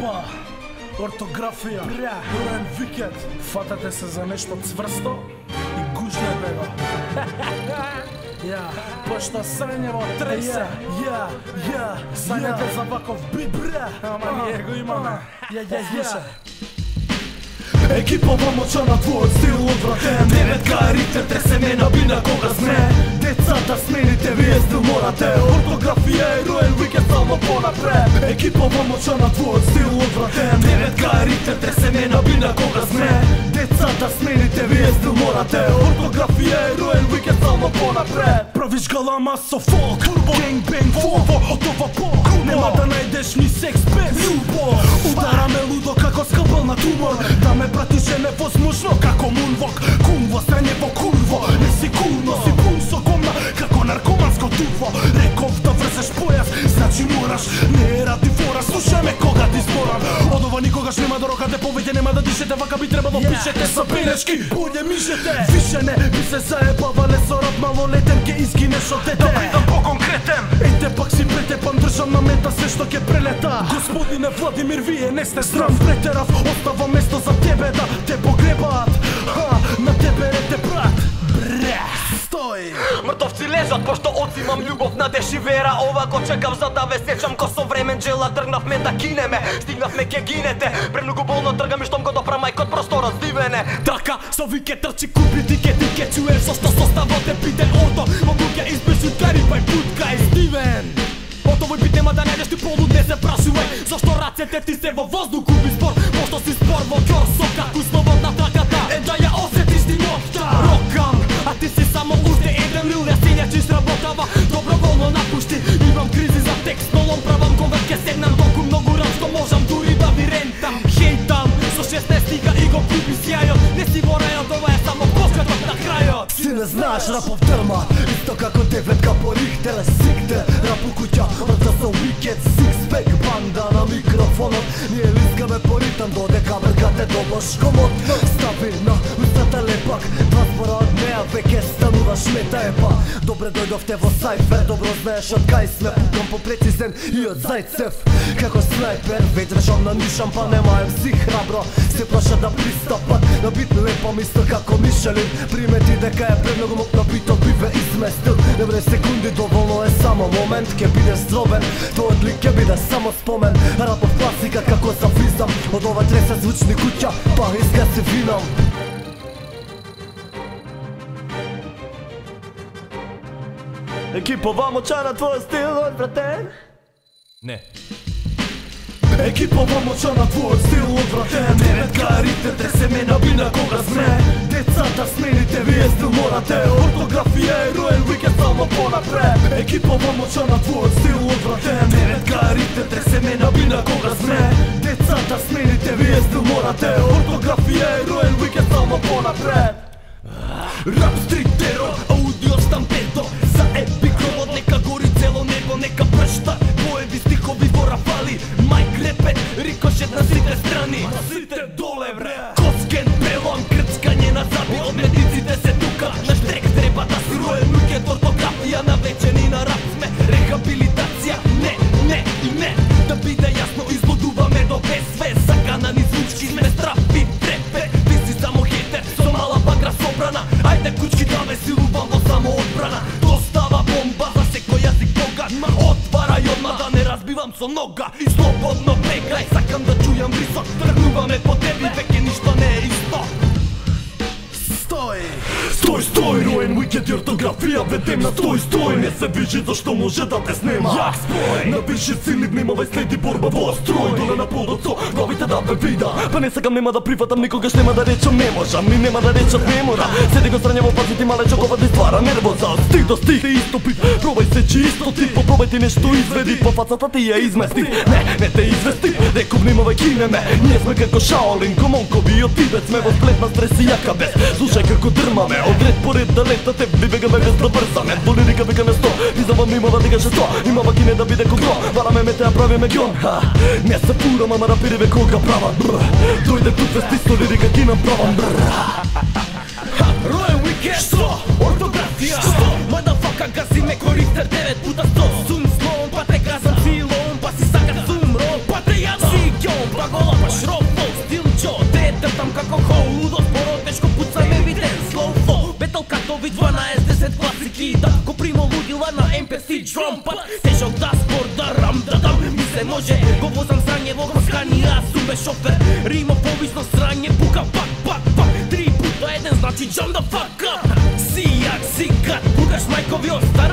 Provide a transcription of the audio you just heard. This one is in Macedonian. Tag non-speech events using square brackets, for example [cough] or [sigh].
Опа! Ортографија, Руен викет. Фатате се за нешто цврсто и гужнете го. [laughs] Ја, пошто срњево тресе. Ја, ја, санете за ваков бит, бре. Ама ние го имаме. Ја, ја, ја. Екипа моќа на твојот стил одвратен Девет карите тресе ме на бина кога сме Децата смените вие стил морате Ортографија е викенд само понапред. Екипа моќа на твојот стил одвратен Девет карите тресе ме на бина кога сме. Децата смените вие стил морате. Ортографија е руен викенд само понапред. Правиш галама со фолк Турбо, генг, бенг, фолво Од ова по Нема да најдеш ни секс без. Љубов Удараме лудо како скапал на тумор. Да ме пратише невозможно да Вака би требало пишете со белешки Болje мишете. Више не би се заебавале со рап малолетен Ке изгинеш од дете. Да бидам по-конкретен. Ете пак си претепан држам на мета се што ќе прелета. Господине Владимир, вие не сте здрав Претерав, остава место за тебе да те погребаат Ха, на тебе лежат пошто одзимам љубов на дешивера. Ова го чекав за да ве сечам ко со времен джела тргнавме да кинеме. Стигнавме ке гинете. Премногу болно тргам и штом го допра мајкот просторот здивене. Трака со вике трчи купи тикети дике Чуем со што составот е пите ото Могуќе избеши кари пај путка и Стивен Од овој бит нема да најдеш ти полуд не се прашувај. Зашто рацете ти се во воздух губи спор Пошто си спор во кор со како снова Си знаеш да рапов дрма Исто како деветка по Рихтер Сикте, рап у куќа Мртва со уикет Сикспек, банда на микрофонот. Ние лискаме по ритам Додека бркате до бошкомот епа Добре дојдовте во сајфер Добро знаеш од кај сме Пукам по прецизен и од зајцев Како снайпер Веќе држам на нишам па нема си храбро Се праша да пристапат На бит лепам исто како Мишелин Примети дека е премногу мокна битот би ве изместил Не бре секунди доволно е само момент Ке биде стробен, тој лик ке биде само спомен Рапов класика како завиздам Од ова тресе звучни куќа, па иска се Винам Екипа вамо чара твој стил одвратен Не Екипа моќа на твојот стил одвратен Девет карите тресе ме на бина кога сме Децата смените вие стил морате Ортографија е руен викенд само понапред Екипа моќа на твојот стил одвратен Девет карите тресе ме на бина кога сме Децата смените вие стил морате Ортографија е руен викенд само понапред Рап стрит терор, na site strani, na site dole vre со нога. И слободно бегај, сакам да чујам рисок. Тргнуваме по теби, Стој, стој, роен уикенд и ортографија Ведем на тој стој, не се вижи зашто може да те снема. Јак спој, на виши сили внимавај следи борба во строј Доле на подот со главите да ве вида. Па не сакам, нема да прифатам, никогаш нема да речам не можам Ни нема да речам не мора. Седи го стране во пазити мале чокова да ствара нервоза. Стиг до стиг, ти исто пит, пробај се чи исто ти. Попробај ти нешто изведи, по фацата ти ја измести. Не, не те извести, реку внимавај кинеме Ние сме како Шаолин, комонкови од Тибет Сме во сплет на стрес и јака без. Слушај како дрмаме, од ред по ред да летате ви бега бега да брзаме, до лирика викаме сто. Изавам има да дигаше сто, имава кине да биде кого Вараме мете, а правиме гон Ха, не се пурам, ама рапириве да кога правам Бр, Дојде тут вести да со лирика ги направам Бр. Роен уикенд Што? Ортографија Што? Мадафака гази ме користер 9 пута 100 Сум слон, па те газам силон Па си сакат сумро, па те јадам си пат Тежок да спор да рам да дам. Ми се може го возам сранје во Москани Аз сум шофер. Римо повисно сранје пука пак пак пак. Три пута еден значи jump the да fuck up. Як, си кат Пукаш мајкови остар